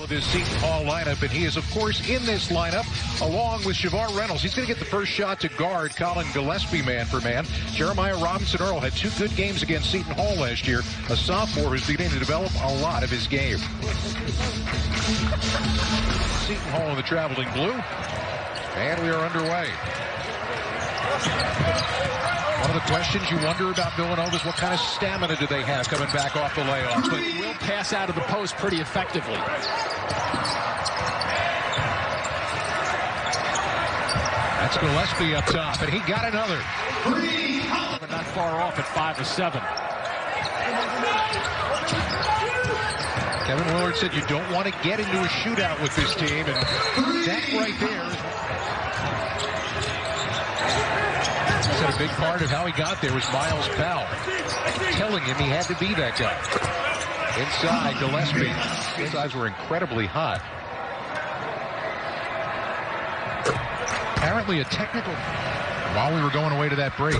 With his Seton Hall lineup, and he is, of course, in this lineup along with Shavar Reynolds. He's going to get the first shot to guard Collin Gillespie man for man. Jeremiah Robinson Earl had two good games against Seton Hall last year, a sophomore who's beginning to develop a lot of his game. Seton Hall in the traveling blue, and we are underway. One of the questions you wonder about Villanova is what kind of stamina do they have coming back off the layoff? But will pass out of the post pretty effectively. That's Gillespie up top, and he got another. But not far off at five or seven. Kevin Willard said you don't want to get into a shootout with this team, and that right there said a big part of how he got there was Myles Powell telling him he had to be that guy. Inside, Gillespie. His eyes were incredibly hot. Apparently a technical while we were going away to that break.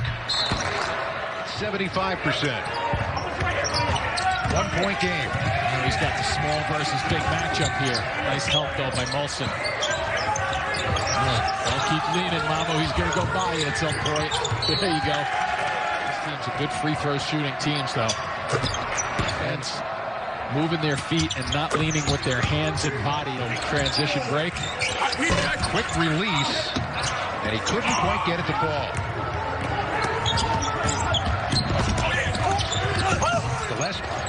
75%. One-point game. And he's got the small versus big matchup here. Nice help, though, by Molson. Don't keep leaning, Mamu. He's going to go by you at some point. There you go. This team's a good free throw shooting team, though. And moving their feet and not leaning with their hands and body on transition break. Quick release, and he couldn't quite get it to fall. Gillespie.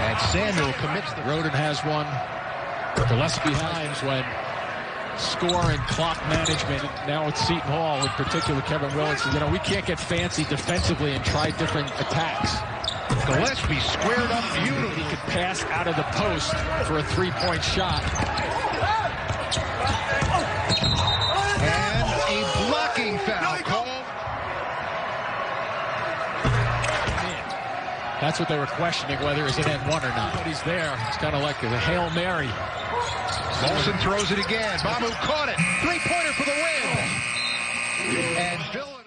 And Samuel commits the Rhoden has one. Gillespie times when score and clock management. Now it's Seton Hall, in particular Kevin says, you know, we can't get fancy defensively and try different attacks. Gillespie squared up beautifully. He could pass out of the post for a three-point shot. That's what they were questioning, whether it's an N1 or not. But he's there. It's kind of like a Hail Mary. Molson throws it again. Mamu caught it. Three-pointer for the win. And Bill.